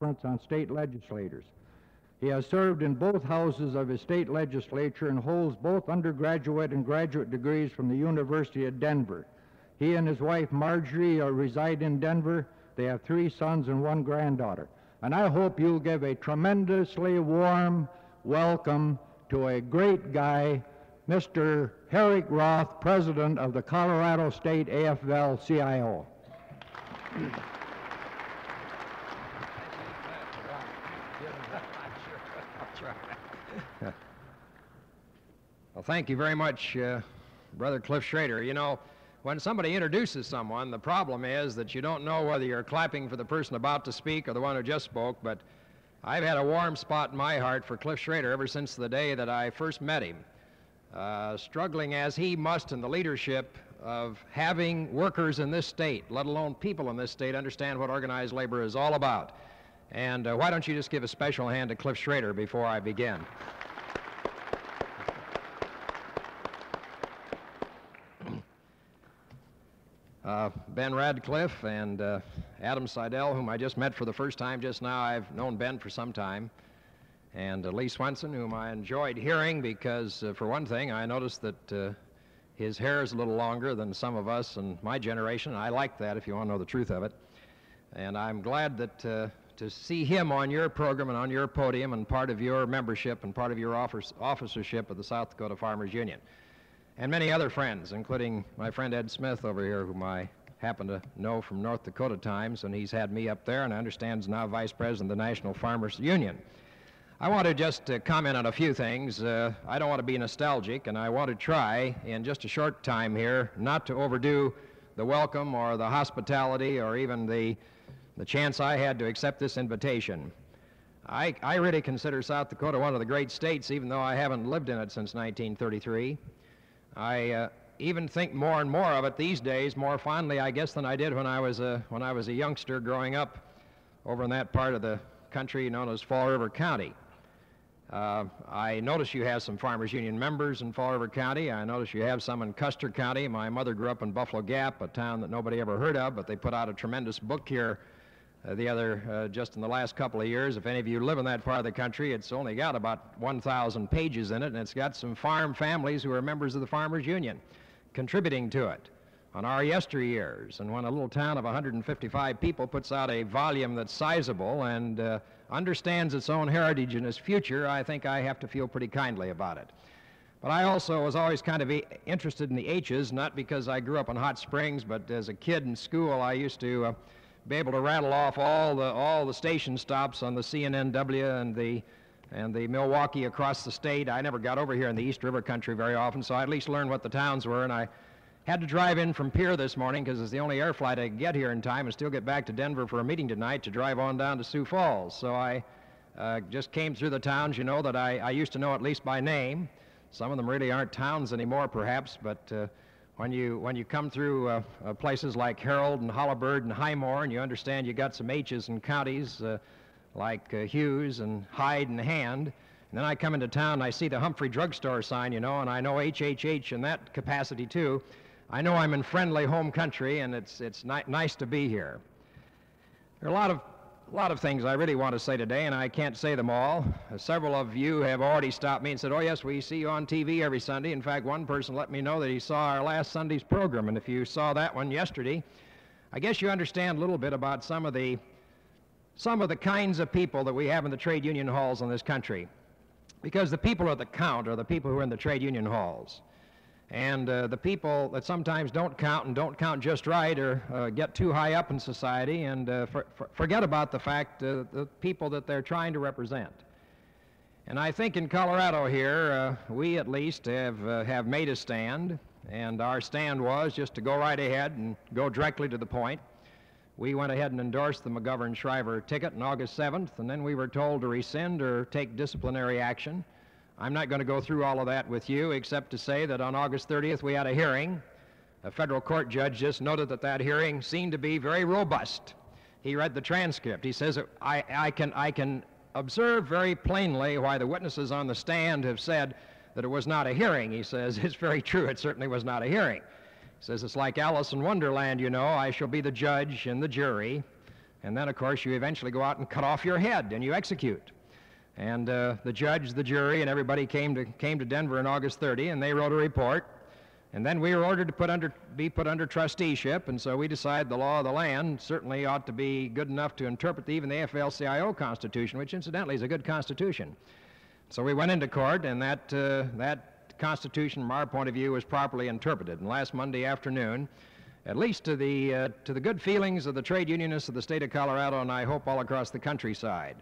Conference on State Legislators. He has served in both houses of his state legislature and holds both undergraduate and graduate degrees from the University of Denver. He and his wife Marjorie reside in Denver. They have three sons and one granddaughter. And I hope you'll give a tremendously warm welcome to a great guy, Mr. Herrick Roth, President of the Colorado State AFL CIO. Well, thank you very much, uh, Brother Cliff Schrader. You know, when somebody introduces someone, the problem is that you don't know whether you're clapping for the person about to speak or the one who just spoke, but I've had a warm spot in my heart for Cliff Schrader ever since the day that I first met him. Uh, struggling as he must in the leadership of having workers in this state, let alone people in this state, understand what organized labor is all about. And uh, why don't you just give a special hand to Cliff Schrader before I begin? Uh, ben Radcliffe and uh, Adam Seidel, whom I just met for the first time just now. I've known Ben for some time. And uh, Lee Swenson, whom I enjoyed hearing because, uh, for one thing, I noticed that uh, his hair is a little longer than some of us in my generation. I like that if you want to know the truth of it. And I'm glad that uh, to see him on your program and on your podium and part of your membership and part of your office, officership of the South Dakota Farmers Union and many other friends, including my friend Ed Smith over here, whom I happen to know from North Dakota Times, and he's had me up there, and I understand is now vice president of the National Farmers Union. I want to just uh, comment on a few things. Uh, I don't want to be nostalgic, and I want to try, in just a short time here, not to overdo the welcome or the hospitality or even the, the chance I had to accept this invitation. I, I really consider South Dakota one of the great states, even though I haven't lived in it since 1933. I uh, even think more and more of it these days, more fondly, I guess, than I did when I was a, when I was a youngster growing up over in that part of the country known as Fall River County. Uh, I notice you have some Farmers Union members in Fall River County. I notice you have some in Custer County. My mother grew up in Buffalo Gap, a town that nobody ever heard of, but they put out a tremendous book here uh, the other, uh, just in the last couple of years. If any of you live in that part of the country, it's only got about 1,000 pages in it, and it's got some farm families who are members of the Farmers Union contributing to it on our yesteryears. And when a little town of 155 people puts out a volume that's sizable and uh, understands its own heritage and its future, I think I have to feel pretty kindly about it. But I also was always kind of interested in the H's, not because I grew up in Hot Springs, but as a kid in school, I used to uh, be able to rattle off all the all the station stops on the C&NW and the and the Milwaukee across the state. I never got over here in the East River country very often, so I at least learned what the towns were. And I had to drive in from Pierre this morning because it's the only air flight I could get here in time and still get back to Denver for a meeting tonight to drive on down to Sioux Falls. So I uh, just came through the towns, you know, that I, I used to know at least by name. Some of them really aren't towns anymore, perhaps, but uh, when you when you come through uh, uh, places like Harrold and Holabird and Highmore, and you understand you got some H's in counties uh, like uh, Hughes and Hyde and Hand. And then I come into town and I see the Humphrey drugstore sign, you know, and I know HHH in that capacity too. I know I'm in friendly home country, and it's it's ni- nice to be here. There are a lot of a lot of things I really want to say today, and I can't say them all. Uh, several of you have already stopped me and said, Oh, yes, we see you on TV every Sunday. In fact, one person let me know that he saw our last Sunday's program, and if you saw that one yesterday, I guess you understand a little bit about some of the some of the kinds of people that we have in the trade union halls in this country. Because the people at the count are the people who are in the trade union halls. And uh, the people that sometimes don't count and don't count just right or uh, get too high up in society and uh, for, for forget about the fact uh, the people that they're trying to represent. And I think in Colorado here, uh, we at least have, have made a stand, and our stand was just to go right ahead and go directly to the point. We went ahead and endorsed the McGovern Shriver ticket on August 7th, and then we were told to rescind or take disciplinary action. I'm not going to go through all of that with you, except to say that on August 30th we had a hearing. A federal court judge just noted that that hearing seemed to be very robust. He read the transcript. He says, I, I, can, I can observe very plainly why the witnesses on the stand have said that it was not a hearing. He says, It's very true, it certainly was not a hearing. He says, It's like Alice in Wonderland, you know. I shall be the judge and the jury. And then, of course, you eventually go out and cut off your head and you execute. And uh, the judge, the jury, and everybody came to, came to Denver on August 30, and they wrote a report. And then we were ordered to put under, be put under trusteeship, and so we decided the law of the land certainly ought to be good enough to interpret even the AFL-CIO Constitution, which incidentally is a good Constitution. So we went into court, and that, uh, that Constitution, from our point of view, was properly interpreted. And last Monday afternoon, at least to the, uh, to the good feelings of the trade unionists of the state of Colorado, and I hope all across the countryside,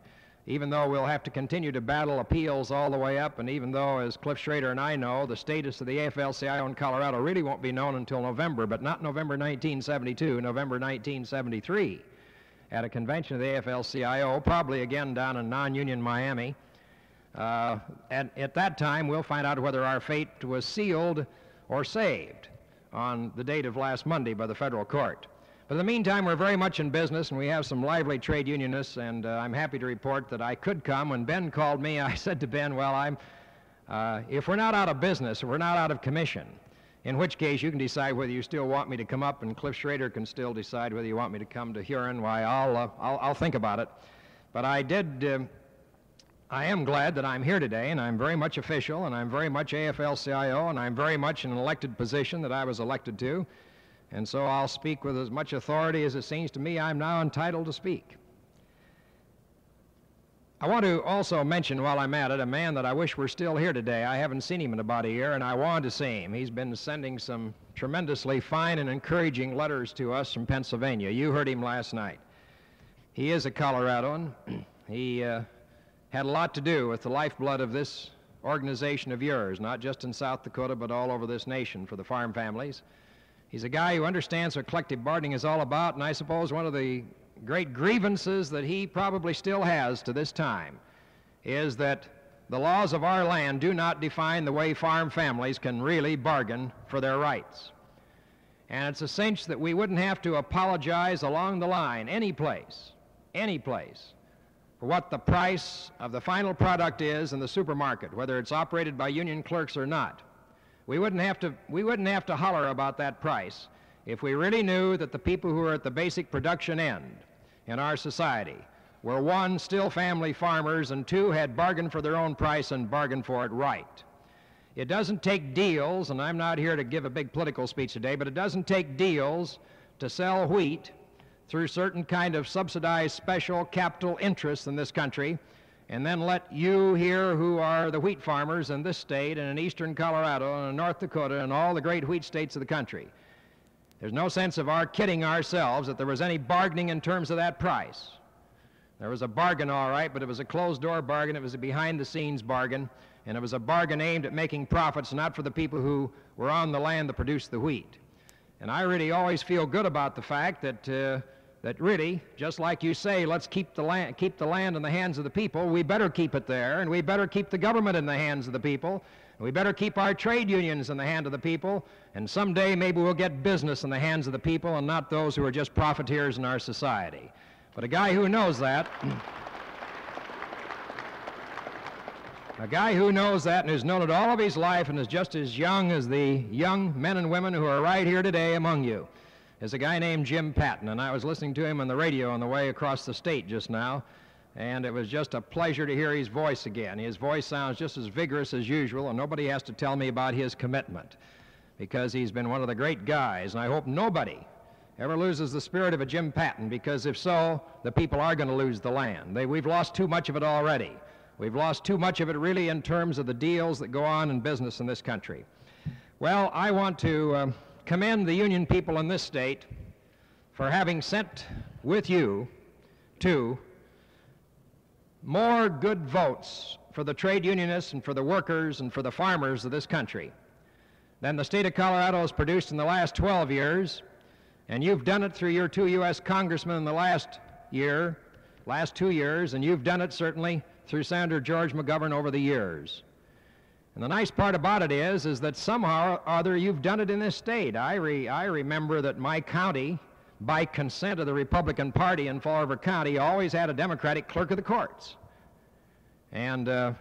even though we'll have to continue to battle appeals all the way up, and even though, as Cliff Schrader and I know, the status of the AFL-CIO in Colorado really won't be known until November, but not November 1972, November 1973, at a convention of the AFL-CIO, probably again down in non-union Miami. Uh, and at that time, we'll find out whether our fate was sealed or saved on the date of last Monday by the federal court. But in the meantime, we're very much in business, and we have some lively trade unionists, and uh, I'm happy to report that I could come. When Ben called me, I said to Ben, well, I'm, uh, if we're not out of business, we're not out of commission, in which case you can decide whether you still want me to come up, and Cliff Schrader can still decide whether you want me to come to Huron. Why, I'll, uh, I'll, I'll, think about it. But I did, uh, I am glad that I'm here today, and I'm very much official, and I'm very much AFL-CIO, and I'm very much in an elected position that I was elected to. And so I'll speak with as much authority as it seems to me I'm now entitled to speak. I want to also mention while I'm at it a man that I wish were still here today. I haven't seen him in about a year, and I wanted to see him. He's been sending some tremendously fine and encouraging letters to us from Pennsylvania. You heard him last night. He is a Coloradoan. he uh, had a lot to do with the lifeblood of this organization of yours, not just in South Dakota, but all over this nation for the farm families. He's a guy who understands what collective bargaining is all about, and I suppose one of the great grievances that he probably still has to this time is that the laws of our land do not define the way farm families can really bargain for their rights. And it's a cinch that we wouldn't have to apologize along the line, any place, any place, for what the price of the final product is in the supermarket, whether it's operated by union clerks or not. We wouldn't have to, we wouldn't have to holler about that price if we really knew that the people who are at the basic production end in our society were one, still family farmers, and two, had bargained for their own price and bargained for it right. It doesn't take deals, and I'm not here to give a big political speech today, but it doesn't take deals to sell wheat through certain kind of subsidized special capital interests in this country and then let you here who are the wheat farmers in this state and in eastern Colorado and in North Dakota and all the great wheat states of the country. There's no sense of our kidding ourselves that there was any bargaining in terms of that price. There was a bargain, all right, but it was a closed door bargain. It was a behind the scenes bargain. And it was a bargain aimed at making profits, not for the people who were on the land that produced the wheat. And I really always feel good about the fact that. Uh, that really, just like you say, let's keep the, land, keep the land in the hands of the people, we better keep it there, and we better keep the government in the hands of the people, and we better keep our trade unions in the hand of the people, and someday maybe we'll get business in the hands of the people and not those who are just profiteers in our society. But a guy who knows that, a guy who knows that and who's known it all of his life and is just as young as the young men and women who are right here today among you is a guy named Jim Patton, and I was listening to him on the radio on the way across the state just now, and it was just a pleasure to hear his voice again. His voice sounds just as vigorous as usual, and nobody has to tell me about his commitment because he's been one of the great guys, and I hope nobody ever loses the spirit of a Jim Patton because if so, the people are going to lose the land. They, we've lost too much of it already. We've lost too much of it really in terms of the deals that go on in business in this country. Well, I want to. Uh, commend the union people in this state for having sent with you to more good votes for the trade unionists and for the workers and for the farmers of this country than the state of Colorado has produced in the last 12 years, and you've done it through your two U.S. congressmen in the last year, last two years, and you've done it certainly through Senator George McGovern over the years. And the nice part about it is, is that somehow or other you've done it in this state. I, re, I remember that my county, by consent of the Republican Party in Fall River County, always had a Democratic clerk of the courts. And uh,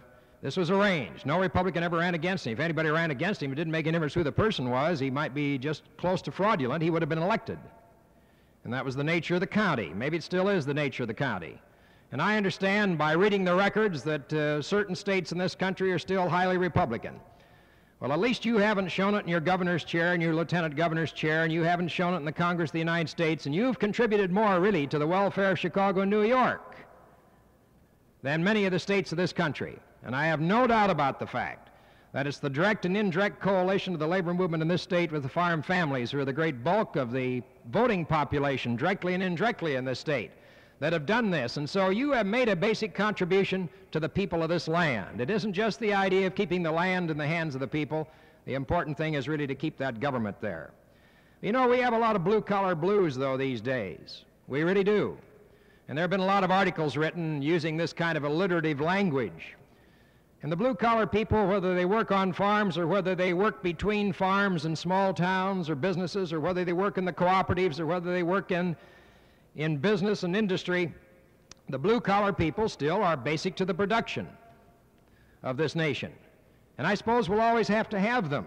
this was arranged. No Republican ever ran against him. If anybody ran against him, it didn't make any difference who the person was. He might be just close to fraudulent. He would have been elected. And that was the nature of the county. Maybe it still is the nature of the county. And I understand by reading the records that uh, certain states in this country are still highly Republican. Well, at least you haven't shown it in your governor's chair and your lieutenant governor's chair, and you haven't shown it in the Congress of the United States, and you've contributed more, really, to the welfare of Chicago and New York than many of the states of this country. And I have no doubt about the fact that it's the direct and indirect coalition of the labor movement in this state with the farm families, who are the great bulk of the voting population, directly and indirectly in this state, that have done this. And so you have made a basic contribution to the people of this land. It isn't just the idea of keeping the land in the hands of the people. The important thing is really to keep that government there. You know, we have a lot of blue collar blues, though, these days. We really do. And there have been a lot of articles written using this kind of alliterative language. And the blue collar people, whether they work on farms or whether they work between farms and small towns or businesses or whether they work in the cooperatives or whether they work in in business and industry, the blue collar people still are basic to the production of this nation. And I suppose we'll always have to have them.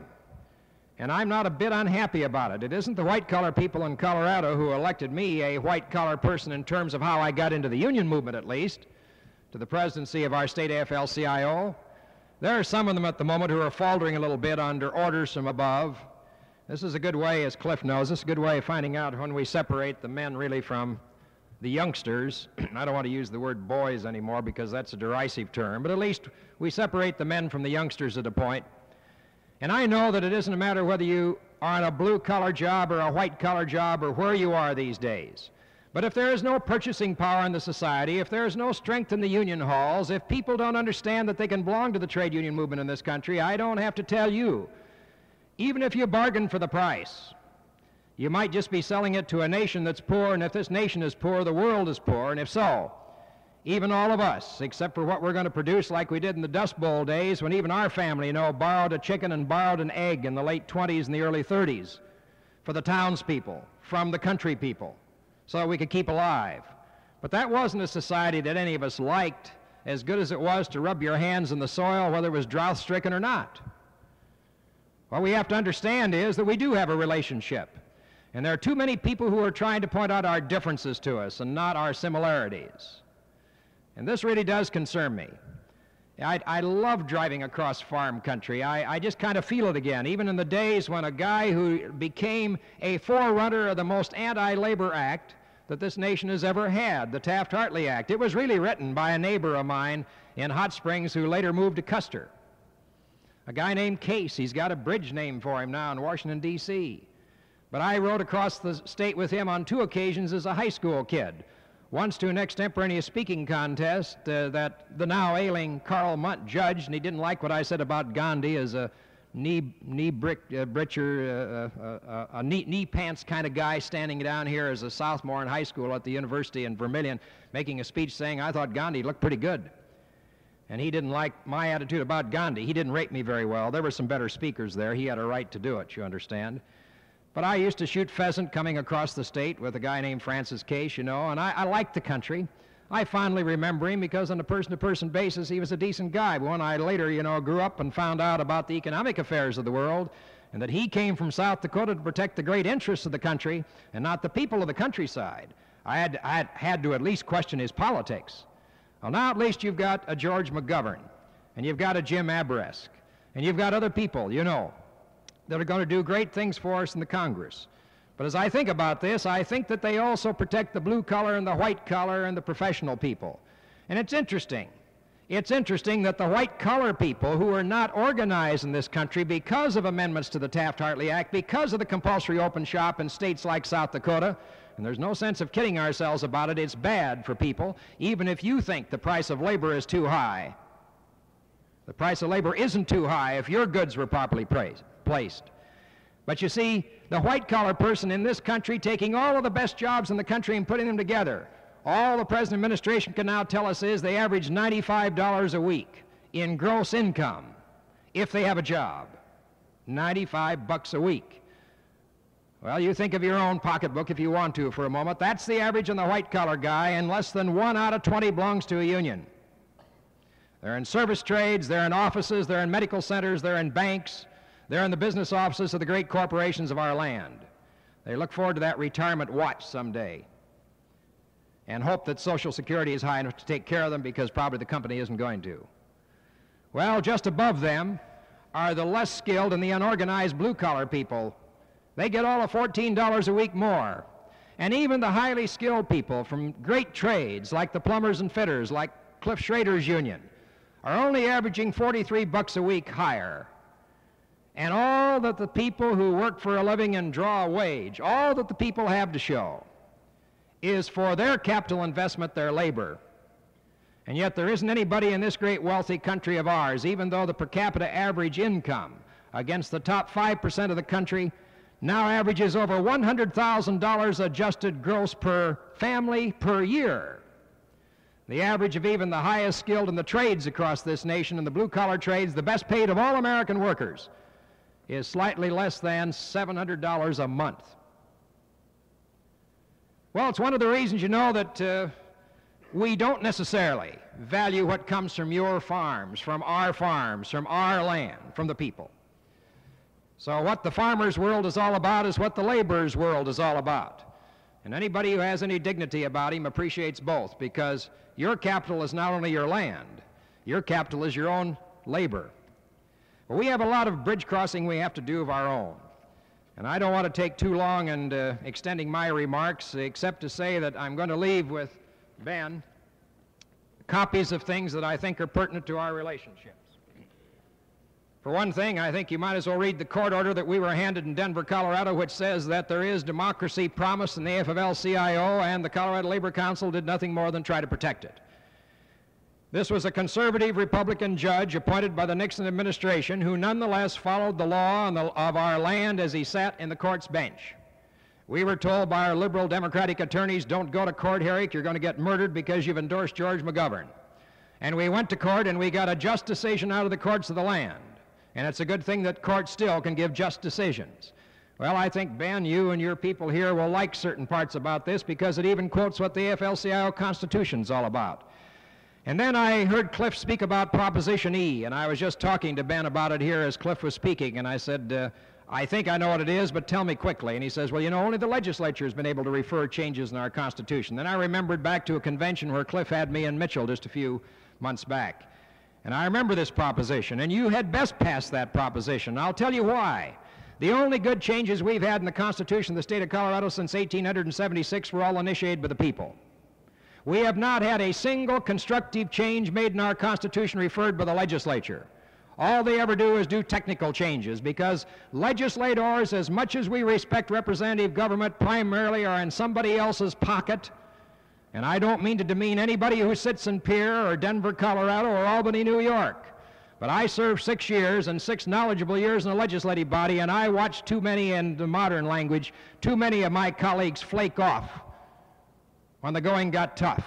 And I'm not a bit unhappy about it. It isn't the white collar people in Colorado who elected me a white collar person in terms of how I got into the union movement, at least, to the presidency of our state AFL CIO. There are some of them at the moment who are faltering a little bit under orders from above. This is a good way, as Cliff knows, this is a good way of finding out when we separate the men really from the youngsters. I don't want to use the word boys anymore because that's a derisive term, but at least we separate the men from the youngsters at a point. And I know that it isn't a matter whether you are in a blue collar job or a white collar job or where you are these days. But if there is no purchasing power in the society, if there is no strength in the union halls, if people don't understand that they can belong to the trade union movement in this country, I don't have to tell you even if you bargain for the price, you might just be selling it to a nation that's poor, and if this nation is poor, the world is poor, and if so, even all of us, except for what we're going to produce like we did in the Dust Bowl days when even our family, you know, borrowed a chicken and borrowed an egg in the late 20s and the early 30s for the townspeople, from the country people, so we could keep alive. But that wasn't a society that any of us liked as good as it was to rub your hands in the soil, whether it was drought stricken or not. What we have to understand is that we do have a relationship. And there are too many people who are trying to point out our differences to us and not our similarities. And this really does concern me. I, I love driving across farm country. I, I just kind of feel it again, even in the days when a guy who became a forerunner of the most anti labor act that this nation has ever had, the Taft Hartley Act. It was really written by a neighbor of mine in Hot Springs who later moved to Custer a guy named Case. He's got a bridge named for him now in Washington, D.C. But I rode across the state with him on two occasions as a high school kid. Once to an extemporaneous speaking contest uh, that the now ailing Karl Mundt judged, and he didn't like what I said about Gandhi as a knee knee brick uh, britcher, uh, uh, uh, a knee, knee pants kind of guy standing down here as a sophomore in high school at the university in Vermillion, making a speech saying I thought Gandhi looked pretty good and he didn't like my attitude about Gandhi. He didn't rate me very well. There were some better speakers there. He had a right to do it, you understand. But I used to shoot pheasant coming across the state with a guy named Francis Case, you know, and I, I liked the country. I fondly remember him because on a person-to-person basis he was a decent guy. But when I later, you know, grew up and found out about the economic affairs of the world and that he came from South Dakota to protect the great interests of the country and not the people of the countryside, I had, I had to at least question his politics. Well, now at least you've got a George McGovern, and you've got a Jim Abourezk, and you've got other people, you know, that are going to do great things for us in the Congress. But as I think about this, I think that they also protect the blue collar and the white collar and the professional people. And it's interesting. It's interesting that the white collar people who are not organized in this country because of amendments to the Taft Hartley Act, because of the compulsory open shop in states like South Dakota, and there's no sense of kidding ourselves about it. It's bad for people, even if you think the price of labor is too high. The price of labor isn't too high if your goods were properly placed. But you see, the white collar person in this country taking all of the best jobs in the country and putting them together, all the present administration can now tell us is they average $95 a week in gross income if they have a job. 95 bucks a week. Well, you think of your own pocketbook if you want to for a moment. That's the average on the white collar guy, and less than one out of 20 belongs to a union. They're in service trades, they're in offices, they're in medical centers, they're in banks, they're in the business offices of the great corporations of our land. They look forward to that retirement watch someday and hope that Social Security is high enough to take care of them because probably the company isn't going to. Well, just above them are the less skilled and the unorganized blue collar people. They get all of $14 a week more. And even the highly skilled people from great trades like the plumbers and fitters, like Cliff Schrader's union, are only averaging 43 bucks a week higher. And all that the people who work for a living and draw a wage, all that the people have to show, is for their capital investment, their labor. And yet there isn't anybody in this great wealthy country of ours, even though the per capita average income against the top 5% of the country now averages over $100,000 adjusted gross per family per year. The average of even the highest skilled in the trades across this nation, in the blue collar trades, the best paid of all American workers, is slightly less than $700 a month. Well, it's one of the reasons, you know, that uh, we don't necessarily value what comes from your farms, from our farms, from our land, from the people. So, what the farmer's world is all about is what the laborer's world is all about. And anybody who has any dignity about him appreciates both because your capital is not only your land, your capital is your own labor. We have a lot of bridge crossing we have to do of our own. And I don't want to take too long in uh, extending my remarks, except to say that I'm going to leave with Ben copies of things that I think are pertinent to our relationship. For one thing, I think you might as well read the court order that we were handed in Denver, Colorado, which says that there is democracy promised in the AFL-CIO, and the Colorado Labor Council did nothing more than try to protect it. This was a conservative Republican judge appointed by the Nixon administration who nonetheless followed the law the, of our land as he sat in the court's bench. We were told by our liberal Democratic attorneys, don't go to court, Herrick, you're going to get murdered because you've endorsed George McGovern. And we went to court and we got a just decision out of the courts of the land. And it's a good thing that courts still can give just decisions. Well, I think, Ben, you and your people here will like certain parts about this because it even quotes what the AFL-CIO Constitution's all about. And then I heard Cliff speak about Proposition E, and I was just talking to Ben about it here as Cliff was speaking, and I said, uh, I think I know what it is, but tell me quickly. And he says, Well, you know, only the legislature has been able to refer changes in our Constitution. Then I remembered back to a convention where Cliff had me and Mitchell just a few months back. And I remember this proposition, and you had best pass that proposition. I'll tell you why. The only good changes we've had in the Constitution of the state of Colorado since 1876 were all initiated by the people. We have not had a single constructive change made in our Constitution referred by the legislature. All they ever do is do technical changes because legislators, as much as we respect representative government, primarily are in somebody else's pocket and I don't mean to demean anybody who sits in Pierre or Denver, Colorado or Albany, New York. But I served six years and six knowledgeable years in the legislative body, and I watched too many, in the modern language, too many of my colleagues flake off when the going got tough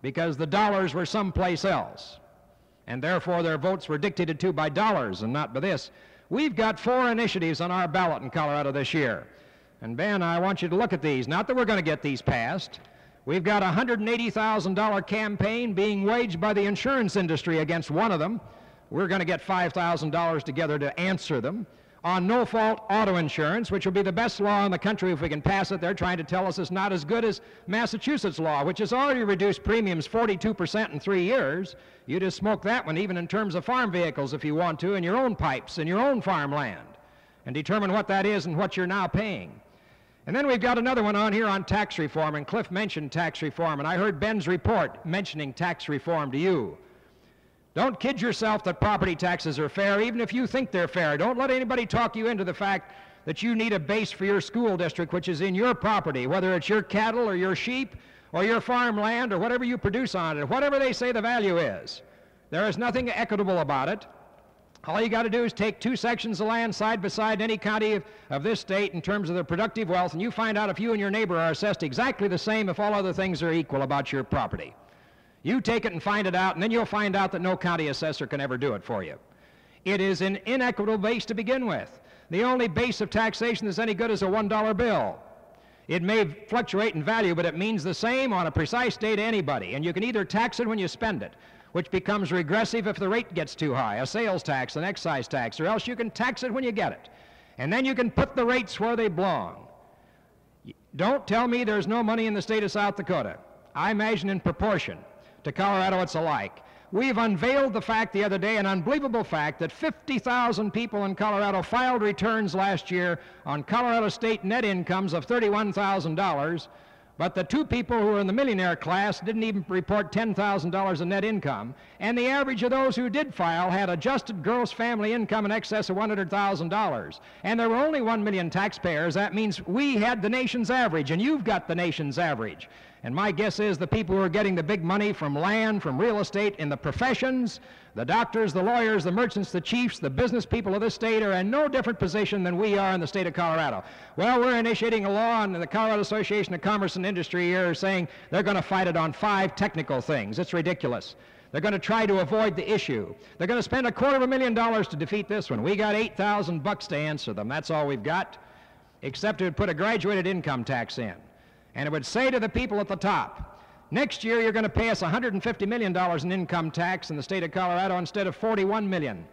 because the dollars were someplace else. And therefore their votes were dictated to by dollars and not by this. We've got four initiatives on our ballot in Colorado this year. And Ben, I want you to look at these. Not that we're going to get these passed. We've got a $180,000 campaign being waged by the insurance industry against one of them. We're going to get $5,000 together to answer them. On no fault auto insurance, which will be the best law in the country if we can pass it. They're trying to tell us it's not as good as Massachusetts law, which has already reduced premiums 42% in three years. You just smoke that one, even in terms of farm vehicles, if you want to, in your own pipes, in your own farmland, and determine what that is and what you're now paying. And then we've got another one on here on tax reform, and Cliff mentioned tax reform, and I heard Ben's report mentioning tax reform to you. Don't kid yourself that property taxes are fair, even if you think they're fair. Don't let anybody talk you into the fact that you need a base for your school district, which is in your property, whether it's your cattle or your sheep or your farmland or whatever you produce on it, whatever they say the value is. There is nothing equitable about it. All you got to do is take two sections of land side by side in any county of, of, this state in terms of their productive wealth, and you find out if you and your neighbor are assessed exactly the same if all other things are equal about your property. You take it and find it out, and then you'll find out that no county assessor can ever do it for you. It is an inequitable base to begin with. The only base of taxation that's any good is a $1 bill. It may fluctuate in value, but it means the same on a precise day to anybody, and you can either tax it when you spend it which becomes regressive if the rate gets too high, a sales tax, an excise tax, or else you can tax it when you get it. And then you can put the rates where they belong. Don't tell me there's no money in the state of South Dakota. I imagine in proportion to Colorado it's alike. We've unveiled the fact the other day, an unbelievable fact, that 50,000 people in Colorado filed returns last year on Colorado state net incomes of $31,000 but the two people who were in the millionaire class didn't even report $10,000 in net income. And the average of those who did file had adjusted gross family income in excess of $100,000. And there were only 1 million taxpayers. That means we had the nation's average, and you've got the nation's average. And my guess is the people who are getting the big money from land, from real estate, in the professions, the doctors, the lawyers, the merchants, the chiefs, the business people of this state are in no different position than we are in the state of Colorado. Well, we're initiating a law, and the Colorado Association of Commerce and Industry here is saying they're going to fight it on five technical things. It's ridiculous. They're going to try to avoid the issue. They're going to spend a quarter of a million dollars to defeat this one. We got 8,000 bucks to answer them. That's all we've got, except to put a graduated income tax in. And it would say to the people at the top, next year you're going to pay us $150 million in income tax in the state of Colorado instead of $41 million. And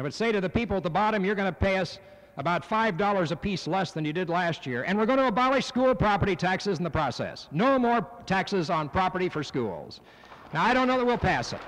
it would say to the people at the bottom, you're going to pay us about $5 a piece less than you did last year. And we're going to abolish school property taxes in the process. No more taxes on property for schools. Now, I don't know that we'll pass it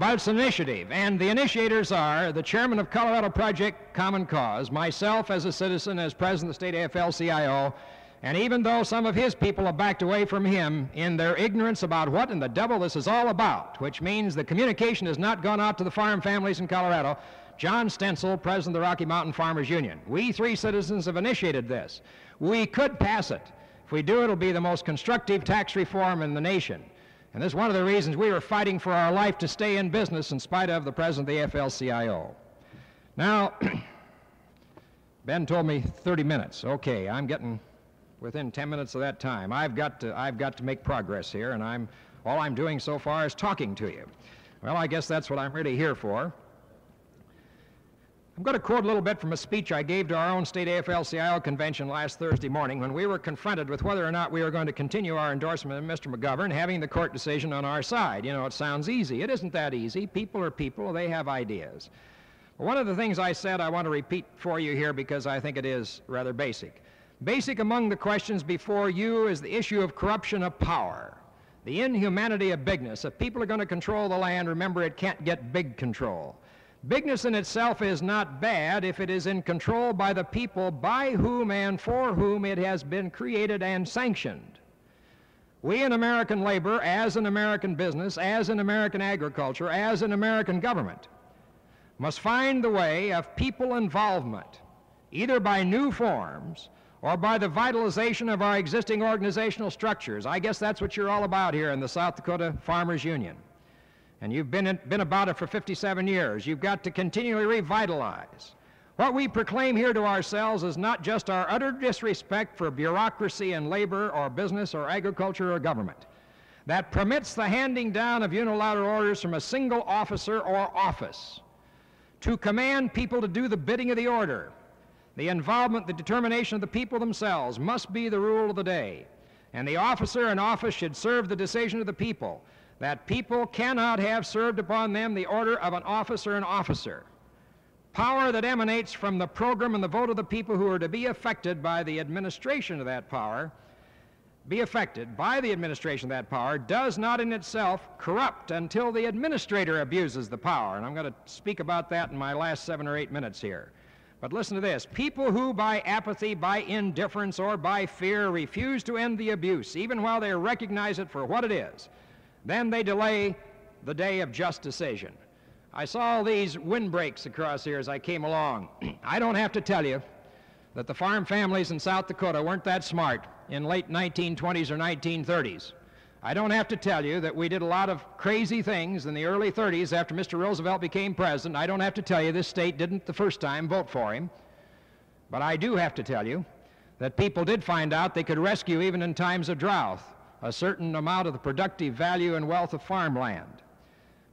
an initiative. And the initiators are the chairman of Colorado Project Common Cause, myself as a citizen, as president of the state AFL-CIO, and even though some of his people have backed away from him in their ignorance about what in the devil this is all about, which means the communication has not gone out to the farm families in Colorado, John Stencel, president of the Rocky Mountain Farmers Union. We three citizens have initiated this. We could pass it. If we do, it'll be the most constructive tax reform in the nation. And this is one of the reasons we were fighting for our life to stay in business in spite of the president of the AFL-CIO. Now, Ben told me 30 minutes. Okay, I'm getting within 10 minutes of that time. I've got to, I've got to make progress here, and I'm, all I'm doing so far is talking to you. Well, I guess that's what I'm really here for. I'm going to quote a little bit from a speech I gave to our own state AFL-CIO convention last Thursday morning when we were confronted with whether or not we were going to continue our endorsement of Mr. McGovern having the court decision on our side. You know, it sounds easy. It isn't that easy. People are people. They have ideas. One of the things I said I want to repeat for you here because I think it is rather basic. Basic among the questions before you is the issue of corruption of power. The inhumanity of bigness. If people are going to control the land, remember it can't get big control. Bigness in itself is not bad if it is in control by the people by whom and for whom it has been created and sanctioned. We in American labor, as in American business, as in American agriculture, as in American government, must find the way of people involvement, either by new forms or by the vitalization of our existing organizational structures. I guess that's what you're all about here in the South Dakota Farmers Union and you've been, in, been about it for 57 years. You've got to continually revitalize. What we proclaim here to ourselves is not just our utter disrespect for bureaucracy and labor or business or agriculture or government that permits the handing down of unilateral orders from a single officer or office to command people to do the bidding of the order. The involvement, the determination of the people themselves must be the rule of the day. And the officer in office should serve the decision of the people that people cannot have served upon them the order of an officer an officer. Power that emanates from the program and the vote of the people who are to be affected by the administration of that power, be affected by the administration of that power, does not in itself corrupt until the administrator abuses the power. And I'm going to speak about that in my last seven or eight minutes here. But listen to this people who, by apathy, by indifference, or by fear, refuse to end the abuse, even while they recognize it for what it is, then they delay the day of just decision. I saw these windbreaks across here as I came along. I don't have to tell you that the farm families in South Dakota weren't that smart in late 1920s or 1930s. I don't have to tell you that we did a lot of crazy things in the early 30s after Mr. Roosevelt became president. I don't have to tell you this state didn't the first time vote for him. But I do have to tell you that people did find out they could rescue even in times of drought a certain amount of the productive value and wealth of farmland.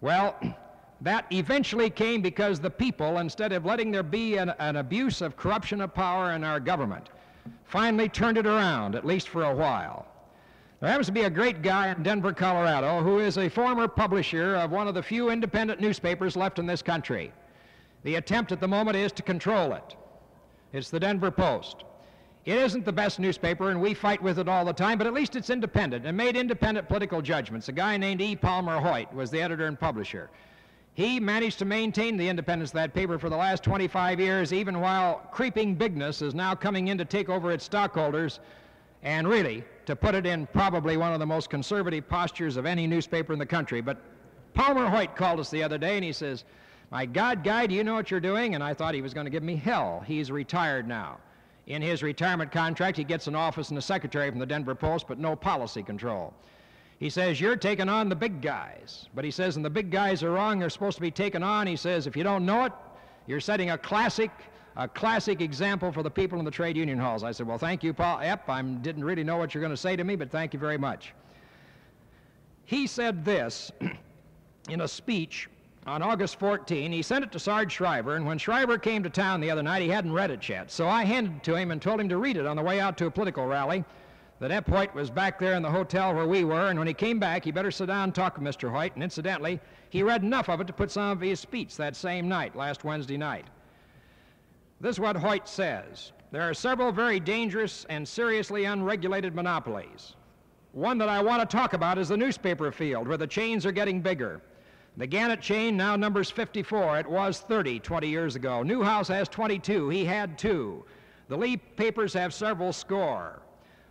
Well, that eventually came because the people, instead of letting there be an, an, abuse of corruption of power in our government, finally turned it around, at least for a while. There happens to be a great guy in Denver, Colorado, who is a former publisher of one of the few independent newspapers left in this country. The attempt at the moment is to control it. It's the Denver Post. It isn't the best newspaper, and we fight with it all the time, but at least it's independent and made independent political judgments. A guy named E. Palmer Hoyt was the editor and publisher. He managed to maintain the independence of that paper for the last 25 years, even while creeping bigness is now coming in to take over its stockholders and really to put it in probably one of the most conservative postures of any newspaper in the country. But Palmer Hoyt called us the other day and he says, My God, Guy, do you know what you're doing? And I thought he was going to give me hell. He's retired now. In his retirement contract, he gets an office and a secretary from the Denver Post, but no policy control. He says, You're taking on the big guys. But he says, And the big guys are wrong. They're supposed to be taken on. He says, If you don't know it, you're setting a classic, a classic example for the people in the trade union halls. I said, Well, thank you, Paul Epp. I didn't really know what you're going to say to me, but thank you very much. He said this in a speech on August 14. He sent it to Sarge Shriver, and when Shriver came to town the other night, he hadn't read it yet. So I handed it to him and told him to read it on the way out to a political rally. That Ep Hoyt was back there in the hotel where we were, and when he came back, he better sit down and talk to Mr. Hoyt. And incidentally, he read enough of it to put some of his speech that same night, last Wednesday night. This is what Hoyt says. There are several very dangerous and seriously unregulated monopolies. One that I want to talk about is the newspaper field, where the chains are getting bigger. The Gannett chain now numbers 54. It was 30 20 years ago. Newhouse has 22. He had two. The Lee papers have several score.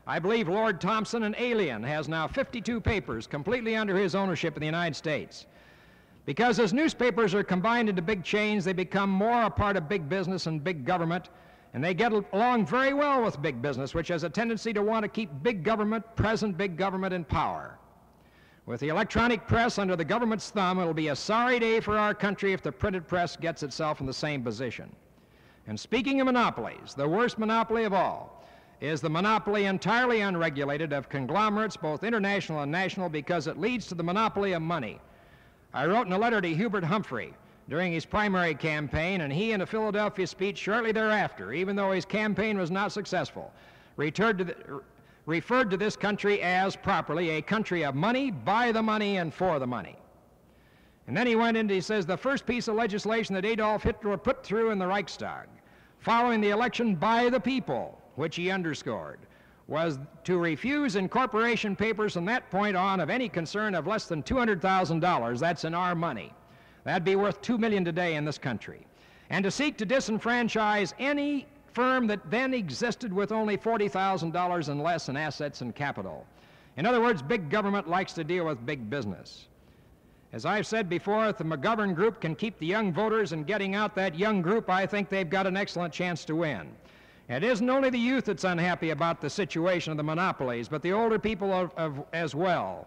I believe Lord Thomson, an alien, has now 52 papers completely under his ownership in the United States. Because as newspapers are combined into big chains, they become more a part of big business and big government, and they get along very well with big business, which has a tendency to want to keep big government, present big government, in power. With the electronic press under the government's thumb, it'll be a sorry day for our country if the printed press gets itself in the same position. And speaking of monopolies, the worst monopoly of all is the monopoly entirely unregulated of conglomerates, both international and national, because it leads to the monopoly of money. I wrote in a letter to Hubert Humphrey during his primary campaign, and he, in a Philadelphia speech shortly thereafter, even though his campaign was not successful, returned to the, referred to this country as properly a country of money, by the money, and for the money. And then he went into, he says, the first piece of legislation that Adolf Hitler put through in the Reichstag, following the election by the people, which he underscored, was to refuse incorporation papers from that point on of any concern of less than $200,000. That's in our money. That'd be worth $2 million today in this country. And to seek to disenfranchise any firm that then existed with only $40,000 and less in assets and capital. In other words, big government likes to deal with big business. As I've said before, if the McGovern group can keep the young voters and getting out that young group, I think they've got an excellent chance to win. It isn't only the youth that's unhappy about the situation of the monopolies, but the older people of, as well.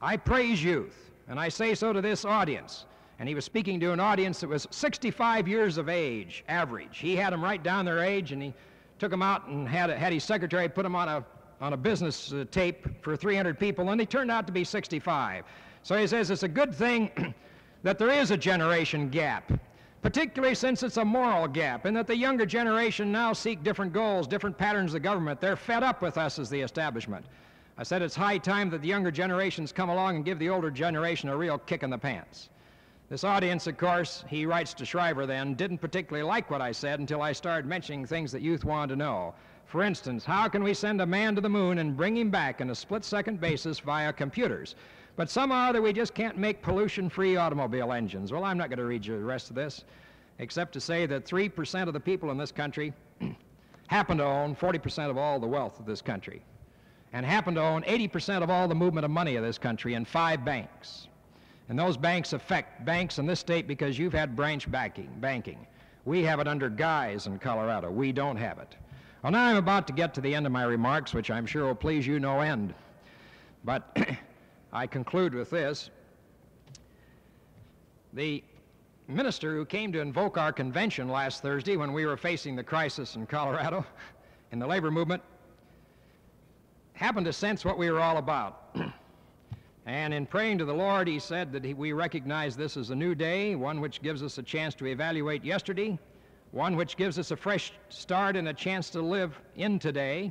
I praise youth, and I say so to this audience and he was speaking to an audience that was 65 years of age, average. He had them write down their age, and he took them out and had, had his secretary put them on a, on a business uh, tape for 300 people, and they turned out to be 65. So he says it's a good thing that there is a generation gap, particularly since it's a moral gap, and that the younger generation now seek different goals, different patterns of government. They're fed up with us as the establishment. I said it's high time that the younger generations come along and give the older generation a real kick in the pants. This audience, of course, he writes to Shriver then, didn't particularly like what I said until I started mentioning things that youth wanted to know. For instance, how can we send a man to the moon and bring him back on a split second basis via computers? But somehow that we just can't make pollution free automobile engines. Well, I'm not going to read you the rest of this, except to say that 3% of the people in this country happen to own 40% of all the wealth of this country, and happen to own 80% of all the movement of money of this country in five banks. And those banks affect banks in this state because you've had branch banking. banking. We have it under guise in Colorado. We don't have it. Well, now I'm about to get to the end of my remarks, which I'm sure will please you no end. But I conclude with this. The minister who came to invoke our convention last Thursday when we were facing the crisis in Colorado in the labor movement happened to sense what we were all about. And in praying to the Lord, he said that he, we recognize this as a new day, one which gives us a chance to evaluate yesterday, one which gives us a fresh start and a chance to live in today,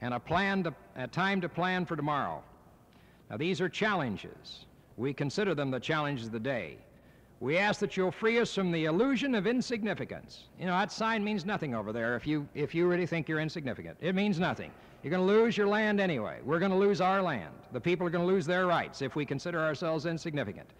and a plan to, a time to plan for tomorrow. Now these are challenges. We consider them the challenges of the day. We ask that you'll free us from the illusion of insignificance. You know, that sign means nothing over there if you, if you really think you're insignificant. It means nothing. You're going to lose your land anyway. We're going to lose our land. The people are going to lose their rights if we consider ourselves insignificant.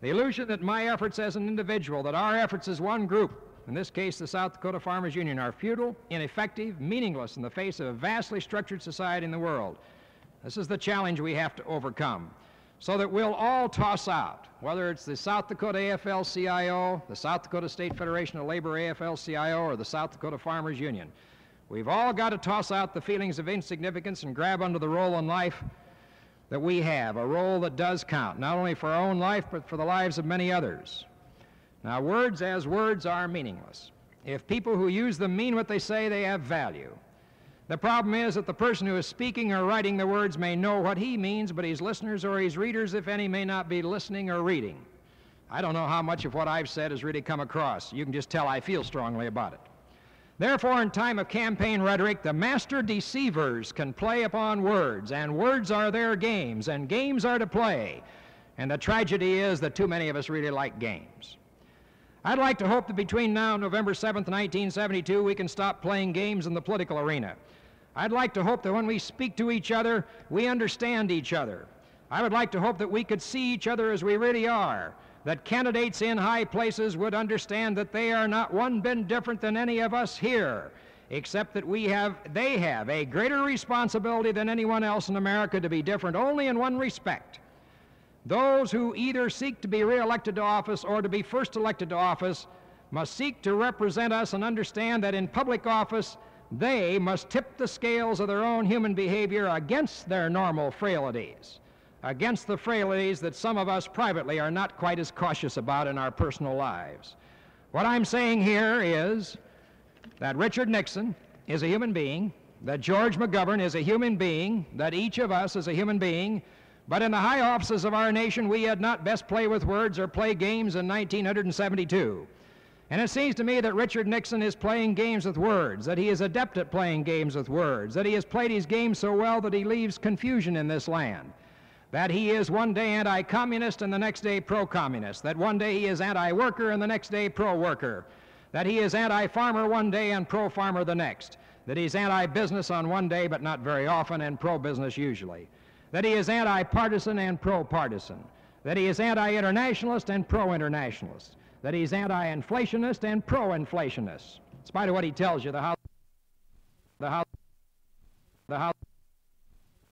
The illusion that my efforts as an individual, that our efforts as one group, in this case the South Dakota Farmers Union, are futile, ineffective, meaningless in the face of a vastly structured society in the world. This is the challenge we have to overcome so that we'll all toss out, whether it's the South Dakota AFL-CIO, the South Dakota State Federation of Labor AFL-CIO, or the South Dakota Farmers Union. We've all got to toss out the feelings of insignificance and grab onto the role in life that we have, a role that does count, not only for our own life, but for the lives of many others. Now, words as words are meaningless. If people who use them mean what they say, they have value. The problem is that the person who is speaking or writing the words may know what he means, but his listeners or his readers, if any, may not be listening or reading. I don't know how much of what I've said has really come across. You can just tell I feel strongly about it. Therefore, in time of campaign rhetoric, the master deceivers can play upon words, and words are their games, and games are to play. And the tragedy is that too many of us really like games. I'd like to hope that between now and November 7th, 1972, we can stop playing games in the political arena. I'd like to hope that when we speak to each other, we understand each other. I would like to hope that we could see each other as we really are, that candidates in high places would understand that they are not one bit different than any of us here, except that we have, they have a greater responsibility than anyone else in America to be different only in one respect. Those who either seek to be reelected to office or to be first elected to office must seek to represent us and understand that in public office they must tip the scales of their own human behavior against their normal frailties, against the frailties that some of us privately are not quite as cautious about in our personal lives. What I'm saying here is that Richard Nixon is a human being, that George McGovern is a human being, that each of us is a human being, but in the high offices of our nation, we had not best play with words or play games in 1972. And it seems to me that Richard Nixon is playing games with words, that he is adept at playing games with words, that he has played his game so well that he leaves confusion in this land, that he is one day anti communist and the next day pro communist, that one day he is anti worker and the next day pro worker, that he is anti farmer one day and pro farmer the next, that he's anti business on one day but not very often and pro business usually, that he is anti partisan and pro partisan, that he is anti internationalist and pro internationalist that he's anti-inflationist and pro-inflationist. In spite of what he tells you, the House, the House